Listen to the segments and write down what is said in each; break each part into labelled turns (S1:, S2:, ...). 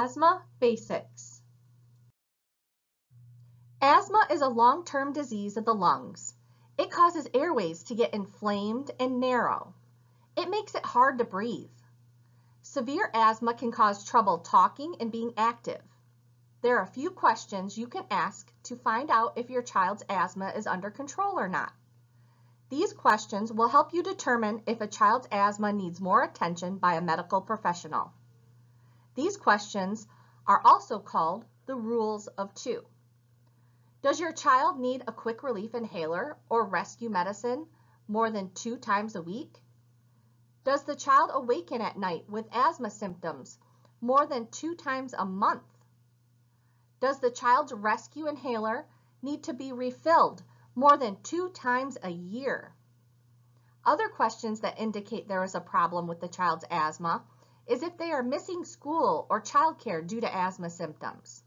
S1: Asthma Basics Asthma is a long-term disease of the lungs. It causes airways to get inflamed and narrow. It makes it hard to breathe. Severe asthma can cause trouble talking and being active. There are a few questions you can ask to find out if your child's asthma is under control or not. These questions will help you determine if a child's asthma needs more attention by a medical professional. These questions are also called the rules of two. Does your child need a quick relief inhaler or rescue medicine more than two times a week? Does the child awaken at night with asthma symptoms more than two times a month? Does the child's rescue inhaler need to be refilled more than two times a year? Other questions that indicate there is a problem with the child's asthma is if they are missing school or childcare due to asthma symptoms.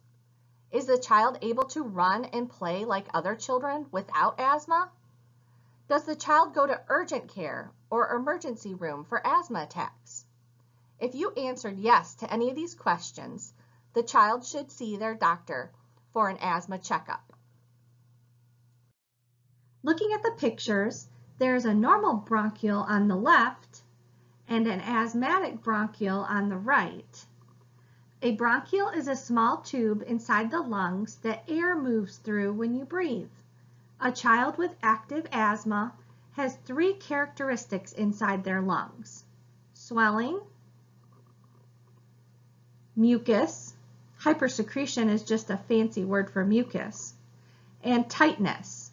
S1: Is the child able to run and play like other children without asthma? Does the child go to urgent care or emergency room for asthma attacks? If you answered yes to any of these questions, the child should see their doctor for an asthma checkup. Looking at the pictures, there's a normal bronchiole on the left and an asthmatic bronchiole on the right. A bronchiole is a small tube inside the lungs that air moves through when you breathe. A child with active asthma has three characteristics inside their lungs. Swelling, mucus, hypersecretion is just a fancy word for mucus, and tightness,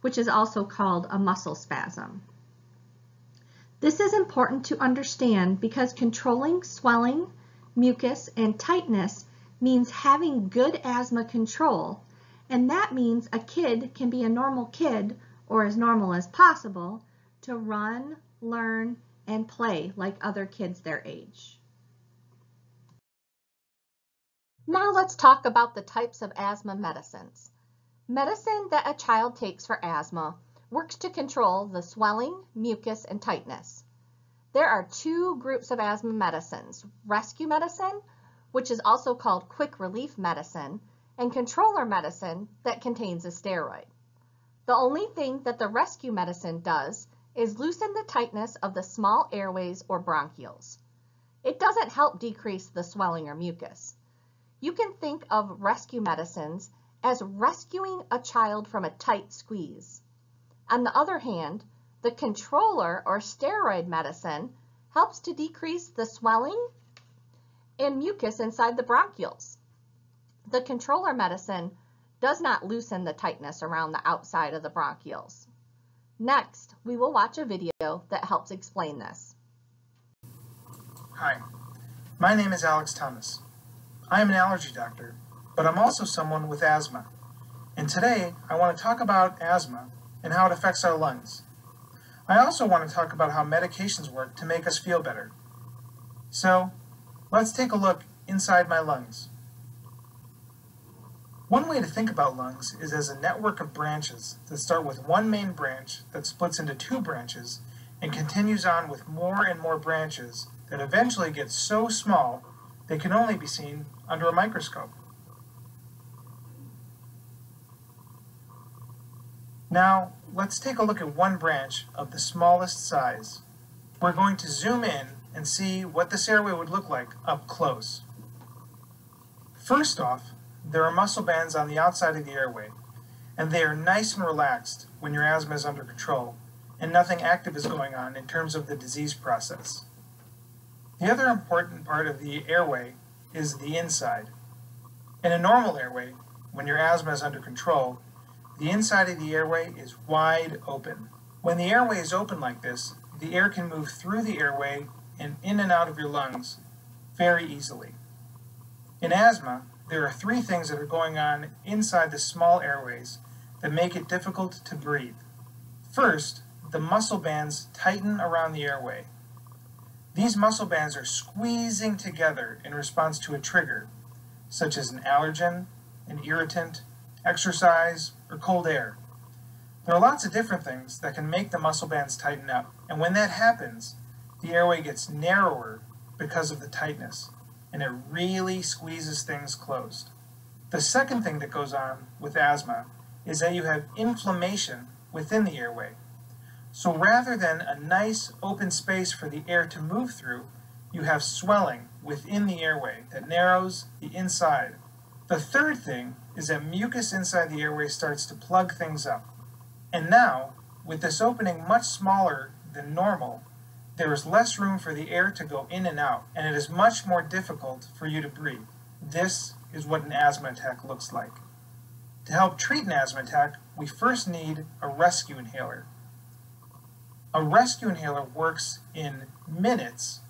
S1: which is also called a muscle spasm. This is important to understand because controlling swelling, mucus, and tightness means having good asthma control, and that means a kid can be a normal kid, or as normal as possible, to run, learn, and play like other kids their age. Now let's talk about the types of asthma medicines. Medicine that a child takes for asthma works to control the swelling, mucus, and tightness. There are two groups of asthma medicines, rescue medicine, which is also called quick relief medicine, and controller medicine that contains a steroid. The only thing that the rescue medicine does is loosen the tightness of the small airways or bronchioles. It doesn't help decrease the swelling or mucus. You can think of rescue medicines as rescuing a child from a tight squeeze. On the other hand, the controller or steroid medicine helps to decrease the swelling and mucus inside the bronchioles. The controller medicine does not loosen the tightness around the outside of the bronchioles. Next, we will watch a video that helps explain this.
S2: Hi, my name is Alex Thomas. I am an allergy doctor, but I'm also someone with asthma. And today, I want to talk about asthma and how it affects our lungs. I also want to talk about how medications work to make us feel better. So, let's take a look inside my lungs. One way to think about lungs is as a network of branches that start with one main branch that splits into two branches and continues on with more and more branches that eventually get so small they can only be seen under a microscope. Now, let's take a look at one branch of the smallest size. We're going to zoom in and see what this airway would look like up close. First off, there are muscle bands on the outside of the airway, and they are nice and relaxed when your asthma is under control and nothing active is going on in terms of the disease process. The other important part of the airway is the inside. In a normal airway, when your asthma is under control, the inside of the airway is wide open. When the airway is open like this, the air can move through the airway and in and out of your lungs very easily. In asthma, there are three things that are going on inside the small airways that make it difficult to breathe. First, the muscle bands tighten around the airway. These muscle bands are squeezing together in response to a trigger, such as an allergen, an irritant, exercise, or cold air. There are lots of different things that can make the muscle bands tighten up, and when that happens, the airway gets narrower because of the tightness. and it really squeezes things closed. The second thing that goes on with asthma is that you have inflammation within the airway. So rather than a nice open space for the air to move through, you have swelling within the airway that narrows the inside. The third thing is that mucus inside the airway starts to plug things up. And now, with this opening much smaller than normal, there is less room for the air to go in and out, and it is much more difficult for you to breathe. This is what an asthma attack looks like. To help treat an asthma attack, we first need a rescue inhaler. A rescue inhaler works in minutes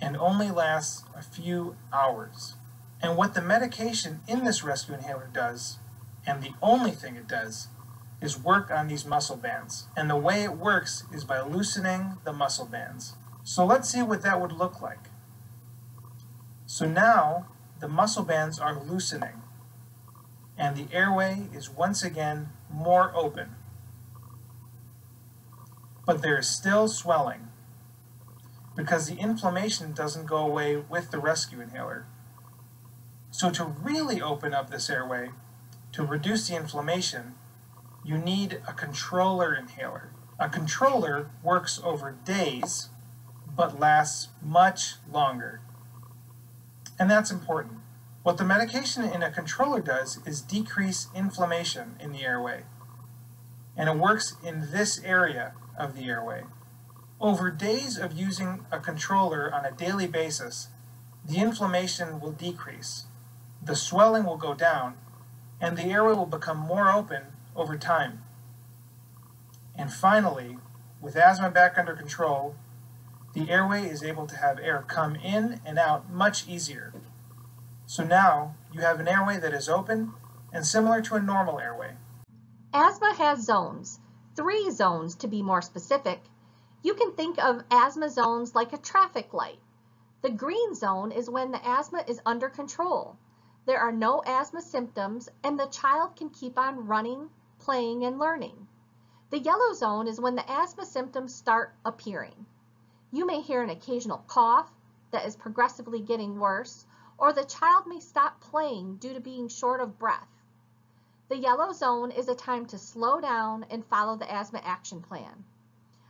S2: and only lasts a few hours. And what the medication in this rescue inhaler does, and the only thing it does, is work on these muscle bands. And the way it works is by loosening the muscle bands. So let's see what that would look like. So now the muscle bands are loosening and the airway is once again more open. But there is still swelling because the inflammation doesn't go away with the rescue inhaler. So to really open up this airway, to reduce the inflammation, you need a controller inhaler. A controller works over days, but lasts much longer. And that's important. What the medication in a controller does is decrease inflammation in the airway. And it works in this area of the airway. Over days of using a controller on a daily basis, the inflammation will decrease, the swelling will go down, and the airway will become more open over time. And finally, with asthma back under control, the airway is able to have air come in and out much easier. So now you have an airway that is open and similar to a normal airway.
S1: Asthma has zones, three zones to be more specific. You can think of asthma zones like a traffic light. The green zone is when the asthma is under control. There are no asthma symptoms and the child can keep on running, playing, and learning. The yellow zone is when the asthma symptoms start appearing. You may hear an occasional cough that is progressively getting worse, or the child may stop playing due to being short of breath. The yellow zone is a time to slow down and follow the asthma action plan.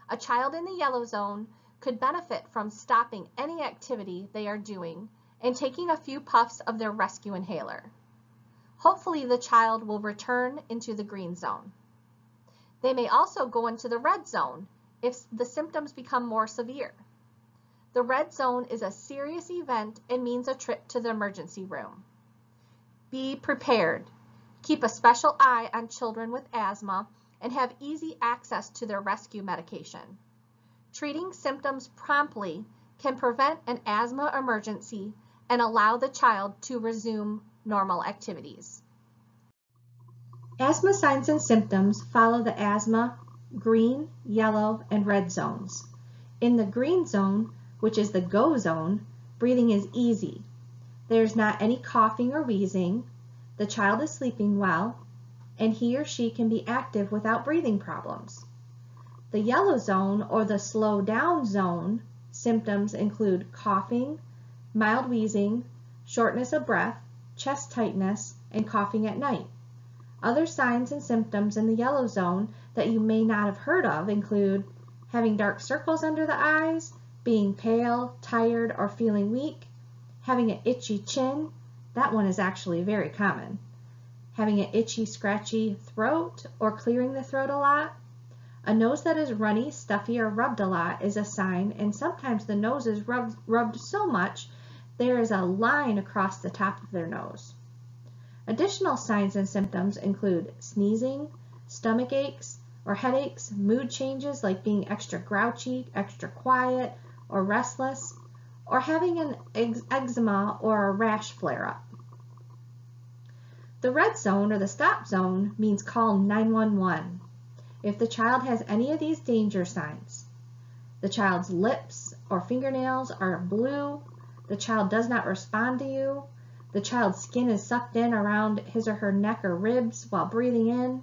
S1: A child in the yellow zone could benefit from stopping any activity they are doing and taking a few puffs of their rescue inhaler. Hopefully the child will return into the green zone. They may also go into the red zone if the symptoms become more severe. The red zone is a serious event and means a trip to the emergency room. Be prepared. Keep a special eye on children with asthma and have easy access to their rescue medication. Treating symptoms promptly can prevent an asthma emergency and allow the child to resume normal activities. Asthma signs and symptoms follow the asthma green, yellow, and red zones. In the green zone, which is the go zone, breathing is easy. There's not any coughing or wheezing, the child is sleeping well, and he or she can be active without breathing problems. The yellow zone or the slow down zone symptoms include coughing, mild wheezing, shortness of breath, chest tightness, and coughing at night. Other signs and symptoms in the yellow zone that you may not have heard of include having dark circles under the eyes, being pale, tired, or feeling weak, having an itchy chin, that one is actually very common, having an itchy, scratchy throat, or clearing the throat a lot. A nose that is runny, stuffy, or rubbed a lot is a sign, and sometimes the nose is rubbed, rubbed so much there is a line across the top of their nose. Additional signs and symptoms include sneezing, stomach aches or headaches, mood changes like being extra grouchy, extra quiet, or restless, or having an eczema or a rash flare-up. The red zone or the stop zone means call 911 if the child has any of these danger signs. The child's lips or fingernails are blue, the child does not respond to you. The child's skin is sucked in around his or her neck or ribs while breathing in.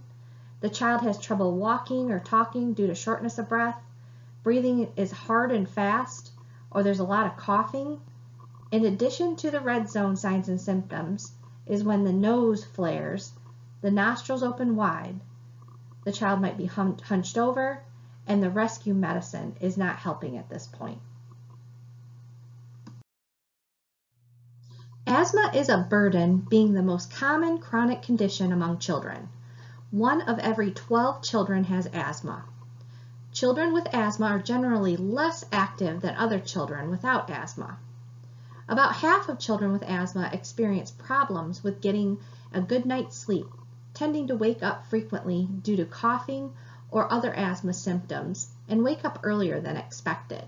S1: The child has trouble walking or talking due to shortness of breath. Breathing is hard and fast, or there's a lot of coughing.
S3: In addition to the red zone signs and symptoms is when the nose flares, the nostrils open wide, the child might be hunched over, and the rescue medicine is not helping at this point. Asthma is a burden being the most common chronic condition among children. One of every 12 children has asthma. Children with asthma are generally less active than other children without asthma. About half of children with asthma experience problems with getting a good night's sleep, tending to wake up frequently due to coughing or other asthma symptoms, and wake up earlier than expected.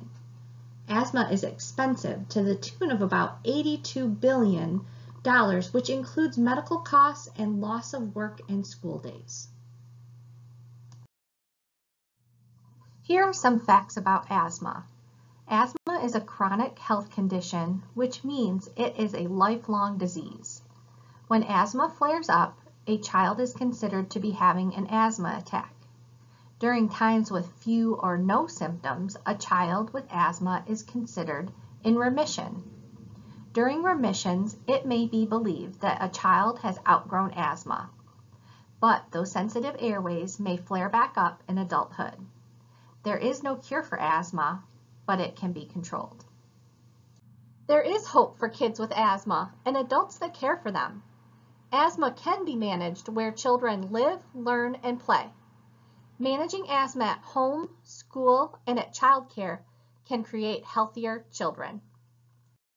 S3: Asthma is expensive to the tune of about $82 billion, which includes medical costs and loss of work and school days.
S1: Here are some facts about asthma. Asthma is a chronic health condition, which means it is a lifelong disease. When asthma flares up, a child is considered to be having an asthma attack. During times with few or no symptoms, a child with asthma is considered in remission. During remissions, it may be believed that a child has outgrown asthma, but those sensitive airways may flare back up in adulthood. There is no cure for asthma, but it can be controlled. There is hope for kids with asthma and adults that care for them. Asthma can be managed where children live, learn, and play. Managing asthma at home, school, and at childcare can create healthier children.